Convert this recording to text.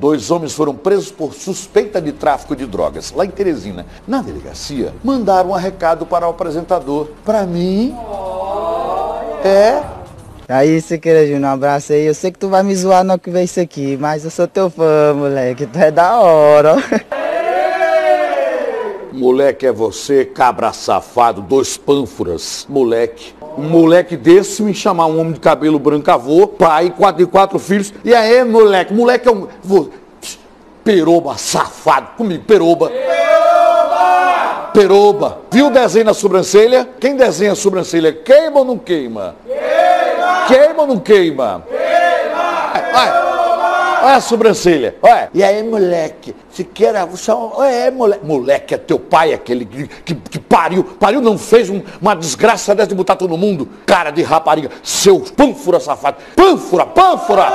Dois homens foram presos por suspeita de tráfico de drogas, lá em Teresina. Na delegacia, mandaram um recado para o apresentador. Para mim, é Aí, Siqueira Júnior, um abraço aí. Eu sei que tu vai me zoar no que vem isso aqui, mas eu sou teu fã, moleque. Tu é da hora. Moleque é você, cabra safado, dois pânforas, moleque. Um moleque desse me chamar um homem de cabelo branco avô, pai, quatro de quatro filhos. E aí, moleque? Moleque é um. Peroba, safado. Comigo, peroba. Peroba! Peroba. Viu o desenho na sobrancelha? Quem desenha a sobrancelha queima ou não queima? Queima! Queima ou não queima? Queima! Vai. Olha a sobrancelha. Olha. E aí, moleque? Se quer, você é moleque. Moleque é teu pai, aquele que, que, que pariu. Pariu não fez um- uma desgraça dessa de botar todo mundo. Cara de rapariga. Seu pânfora safado. Pânfora, pânfora.